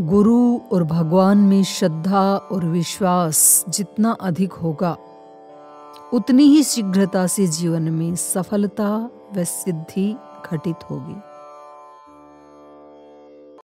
गुरु और भगवान में श्रद्धा और विश्वास जितना अधिक होगा, उतनी ही शीघ्रता से जीवन में सफलता व सिद्धि घटित होगी।